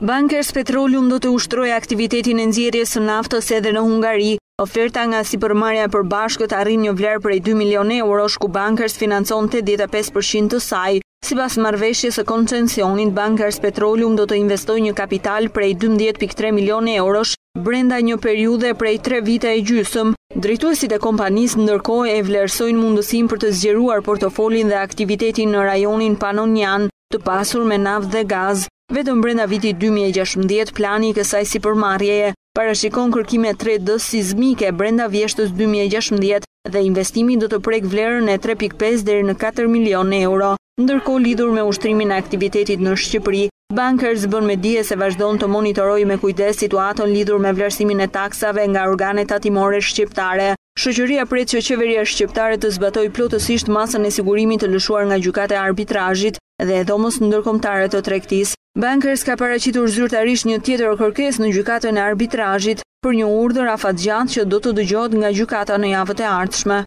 Bankers Petroleum do të ushtrojë aktivitetin e nxjerrjes së naftës edhe në Hungari. Oferta nga sipërmarrja e përbashkët arrin një vlerë prej 2 milionë eurosh, ku Bankers financon 85 për qind të saj. Sipas marrëveshjes së koncensionit, Bankers Petroleum do të investojë një kapital prej dymbëdhjetë pikë tre milionë eurosh Brenda një periudhe prej tre vite e gjysmë, drejtuesit e kompanisë ndërkohë e vlerësojnë mundësinë për të zgjeruar portofolin dhe aktivitetin në rajonin panonian, të pasur me naftë dhe gaz. Vetëm brenda vitit dy mijë e gjashtëmbëdhjetë, plani i kësaj sipërmarrjeje parashikon kërkime tre D sizmike brenda vjeshtës dy mijë e gjashtëmbëdhjetë dhe investimi do të prekë vlerën e tre pikë pesë deri në katër milionë euro. Ndërkohë lidhur me ushtrimin e aktivitetit në Shqipëri, Bankers bën me dije se vazhdon të monitorojë me kujdes situatën lidhur me vlerësimin e taksave nga organet tatimore shqiptare. Shoqëria pret që qeveria shqiptare të zbatojë plotësisht masën e sigurimit të lëshuar nga Gjykata e Arbitrazhit dhe e Dhomës Ndërkombëtare të Tregtisë. Bankers ka paraqitur zyrtarisht një tjetër kërkesë në Gjykatën e Arbitrazhit për një urdhër afatgjatë që do të dëgjohet nga gjykata në javët e ardhshme.